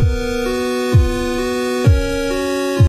Música